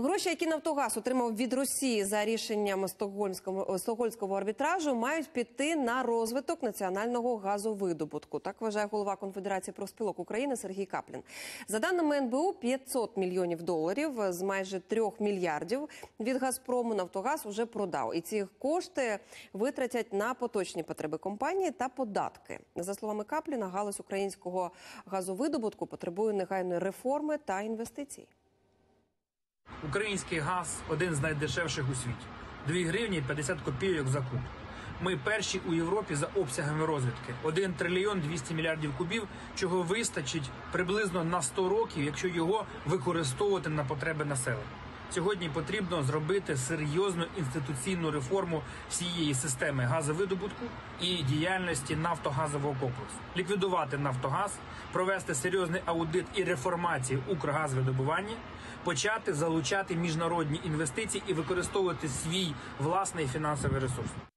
Гроші, які Нафтогаз отримав від Росії за рішенням стокгольмського стокгольмського арбітражу, мають піти на розвиток національного газовидобутку. Так вважає голова Конфедерації профспілок України Сергій Каплін. За даними НБУ, 500 мільйонів доларів з майже 3 мільярдів від Газпрому Нафтогаз уже продав. І ці кошти витратять на поточні потреби компанії та податки. За словами Капліна, галузь українського газовидобутку потребує негайної реформи та інвестицій. Український газ один з найдешевших у світі 2 гривні 50 копійок за куб. Ми перші у Європі за обсягами розвідки 1 трильйон 200 мільярдів кубів, чого вистачить приблизно на 100 років, якщо його використовувати на потреби населення. Сьогодні потрібно зробити серйозну інституційну реформу всієї системи газовидобутку і діяльності нафтогазового комплексу, ліквідувати Нафтогаз, провести серйозний аудит і реформацію Укргазвидобування, почати залучати міжнародні інвестиції і використовувати свій власний фінансовий ресурс.